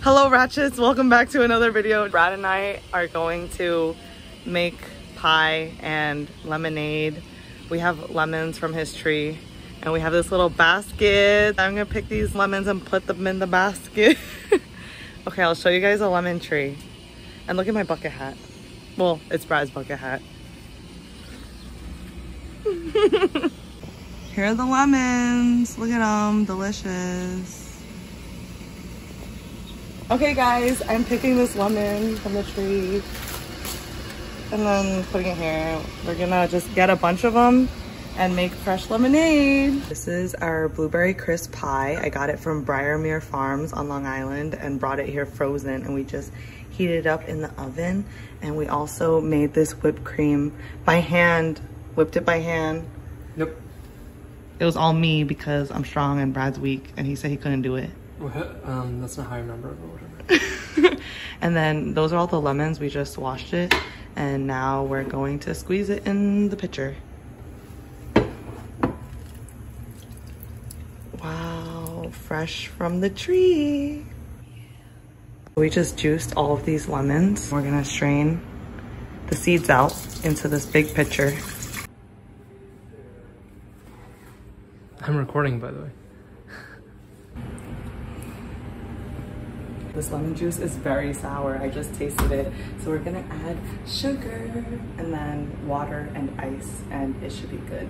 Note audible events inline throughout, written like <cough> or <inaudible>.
Hello Ratchets, welcome back to another video. Brad and I are going to make pie and lemonade. We have lemons from his tree and we have this little basket. I'm gonna pick these lemons and put them in the basket. <laughs> okay, I'll show you guys a lemon tree. And look at my bucket hat. Well, it's Brad's bucket hat. <laughs> Here are the lemons. Look at them, delicious. Okay guys, I'm picking this lemon from the tree and then putting it here. We're gonna just get a bunch of them and make fresh lemonade. This is our blueberry crisp pie. I got it from Briermere Farms on Long Island and brought it here frozen and we just heated it up in the oven. And we also made this whipped cream by hand, whipped it by hand. Nope. It was all me because I'm strong and Brad's weak and he said he couldn't do it. Um, that's not how I remember it, but whatever. <laughs> and then those are all the lemons. We just washed it. And now we're going to squeeze it in the pitcher. Wow, fresh from the tree. We just juiced all of these lemons. We're gonna strain the seeds out into this big pitcher. I'm recording, by the way. This lemon juice is very sour. I just tasted it. So we're gonna add sugar and then water and ice and it should be good.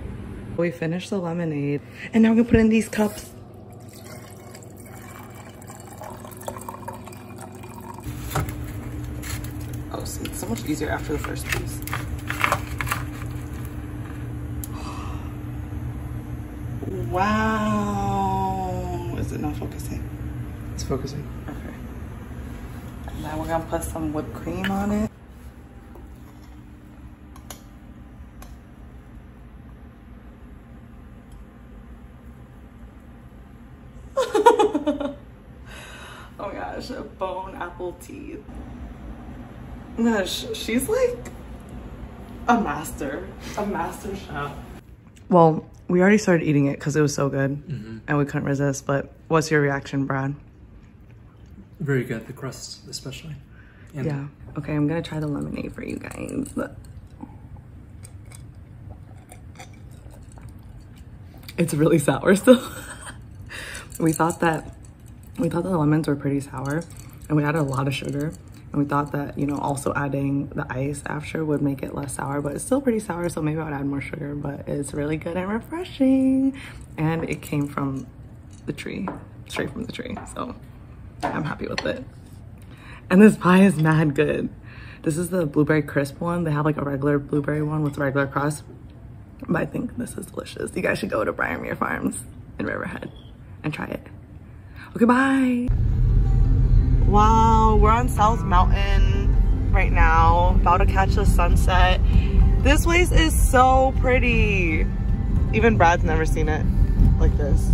We finished the lemonade and now we're gonna put in these cups. Oh, see, it's so much easier after the first piece. Wow. Is it not focusing? It's focusing. Okay. And now we're gonna put some whipped cream on it. <laughs> oh my gosh, bone apple teeth. Gosh, she's like a master, a master chef. Well, we already started eating it because it was so good Mhm. and we couldn't resist. But what's your reaction, Brad? Very good, the crust especially. And Yeah. Okay, I'm gonna try the lemonade for you guys. It's really sour still. <laughs> we thought that we thought the lemons were pretty sour and we added a lot of sugar. And we thought that, you know, also adding the ice after would make it less sour, but it's still pretty sour, so maybe I would add more sugar, but it's really good and refreshing. And it came from the tree, straight from the tree. So I'm happy with it. And this pie is mad good. This is the blueberry crisp one. They have like a regular blueberry one with regular crust. But I think this is delicious. You guys should go to Briermere Farms in Riverhead and try it. Okay, bye. Wow, we're on South Mountain right now, about to catch the sunset. This place is so pretty. Even Brad's never seen it like this.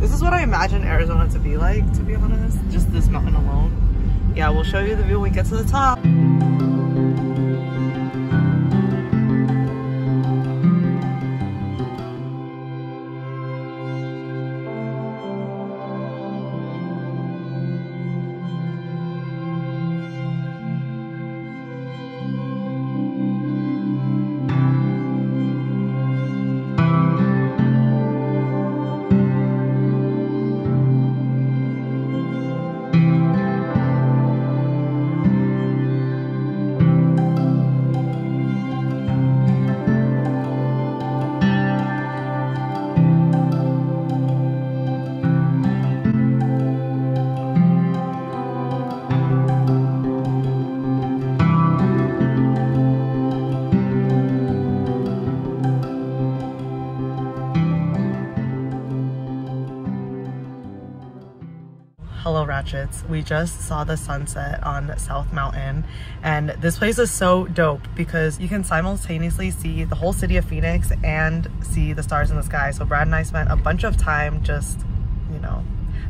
This is what I imagine Arizona to be like, to be honest. Just this mountain alone. Yeah, we'll show you the view when we get to the top. We just saw the sunset on South Mountain and this place is so dope because you can simultaneously see the whole city of Phoenix and see the stars in the sky. So Brad and I spent a bunch of time just, you know,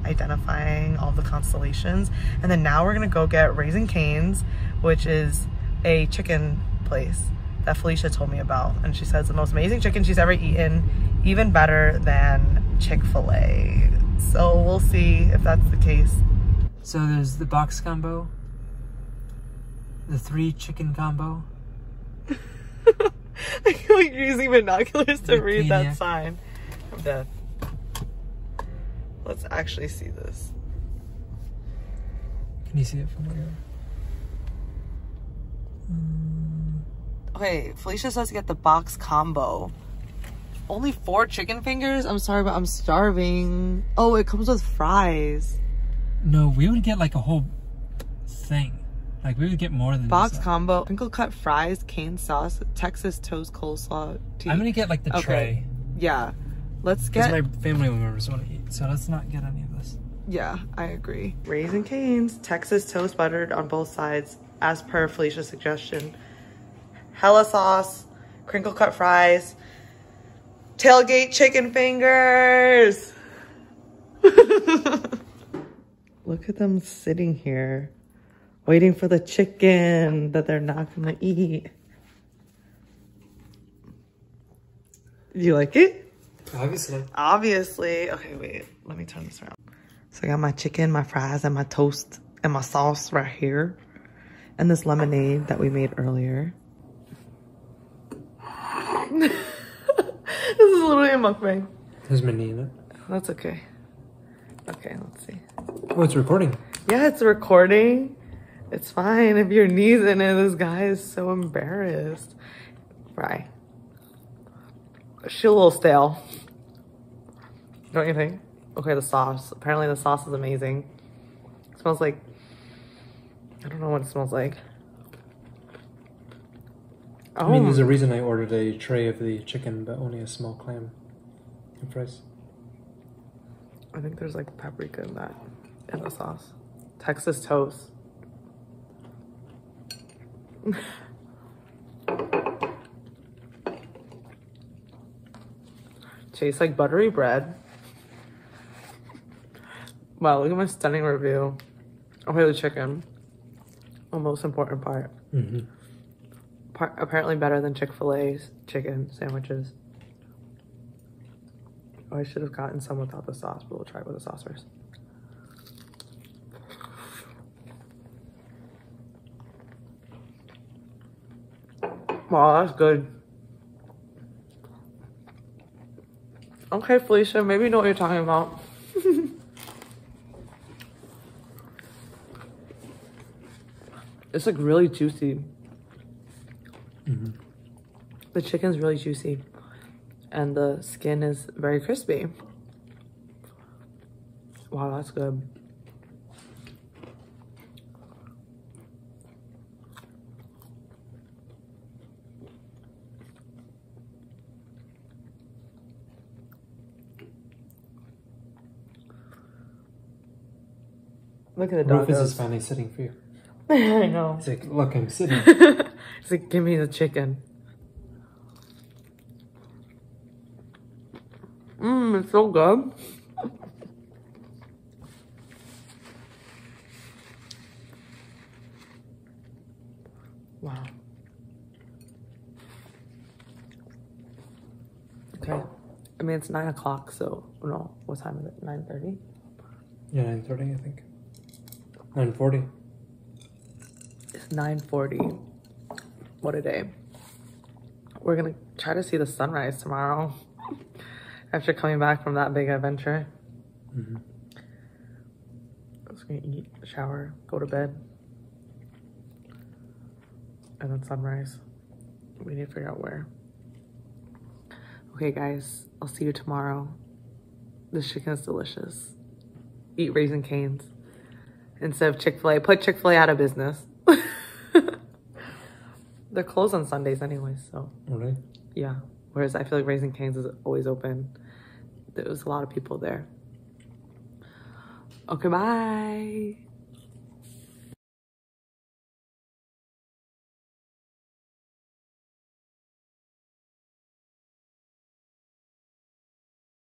identifying all the constellations. And then now we're gonna go get Raising Canes, which is a chicken place that Felicia told me about. And she says the most amazing chicken she's ever eaten, even better than Chick-fil-A. So we'll see if that's the case. So there's the box combo, the three chicken combo. <laughs> I feel like you're using binoculars to The read that sign. I'm dead. Let's actually see this. Can you see it from mm. here? Okay, Felicia says to get the box combo. Only four chicken fingers? I'm sorry, but I'm starving. Oh, it comes with fries. No, we would get like a whole thing. Like we would get more than Box combo, crinkle cut fries, cane sauce, Texas toast coleslaw. Tea. I'm gonna get like the Okay. tray Yeah. Let's because get my family members want to eat. So let's not get any of this. Yeah, I agree. Raising Canes, Texas toast buttered on both sides, as per Felicia's suggestion. Hella sauce, crinkle cut fries, tailgate chicken fingers. <laughs> Look at them sitting here, waiting for the chicken that they're not gonna eat. You like it? Obviously. Obviously. Okay, wait. Let me turn this around. So I got my chicken, my fries, and my toast, and my sauce right here. And this lemonade that we made earlier. <laughs> this is literally a mukbang. There's knee in. That's okay. Okay, let's see. Oh, it's recording. Yeah, it's recording. It's fine. If your knee's in it, this guy is so embarrassed. Right. She's a little stale. Don't you think? Okay, the sauce. Apparently the sauce is amazing. It smells like I don't know what it smells like. Oh, I mean, there's a oh. reason I ordered a tray of the chicken, but only a small clam and fries. I think there's like paprika in that in the sauce. Texas toast. Tastes like buttery bread. Wow, look at my stunning review. Okay, the chicken. The most important part. Mm-hmm. part apparently better than Chick-fil-A's chicken sandwiches. Oh, I should have gotten some without the sauce, but we'll try it with the sauce first. Wow, that's good. Okay, Felicia, maybe you know what you're talking about. <laughs> it's like really juicy. Mm-hmm. The chicken's really juicy and the skin is very crispy. Wow, that's good. Look at the dog. Rufus is finally sitting for you. <laughs> I know. He's like, look, I'm sitting. <laughs> He's like, give me the chicken. Mmm, it's so good. wow. Okay. I mean, it's 9 o'clock, so, no, what time is it? 9.30? yeah, 9.30, I think. 9.40. It's 9.40. What a day. We're gonna try to see the sunrise tomorrow. <laughs> After coming back from that big adventure. Mm-hmm. I was gonna eat, shower, go to bed. And then sunrise. We need to figure out where. Okay guys, I'll see you tomorrow. This chicken is delicious. Eat Raising Canes. Instead of Chick-fil-A. Put Chick-fil-A out of business. <laughs> They're closed on Sundays anyway, so oh, All right. yeah. Whereas I feel like Raising Canes is always open. There was a lot of people there. Okay, bye.